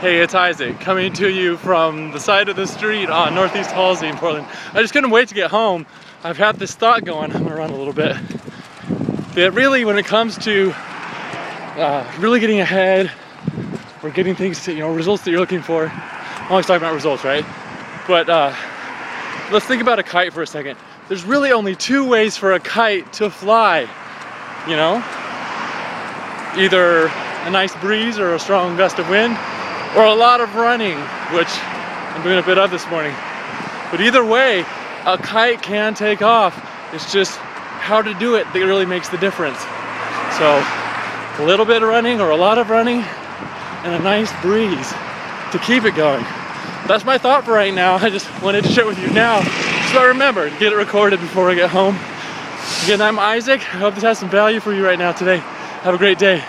Hey, it's Izaak coming to you from the side of the street on Northeast Halsey in Portland. I just couldn't wait to get home. I've had this thought going, I'm gonna run a little bit. That really, when it comes to uh, really getting ahead or getting things to, you know, results that you're looking for, I'm always talking about results, right? But uh, let's think about a kite for a second. There's really only two ways for a kite to fly, you know? Either a nice breeze or a strong gust of wind, or a lot of running, which I'm doing a bit of this morning. But either way, a kite can take off. It's just how to do it that really makes the difference. So, a little bit of running or a lot of running, and a nice breeze to keep it going. That's my thought for right now. I just wanted to share with you now. So I remember to get it recorded before I get home. Again, I'm Izaak. I hope this has some value for you right now today. Have a great day.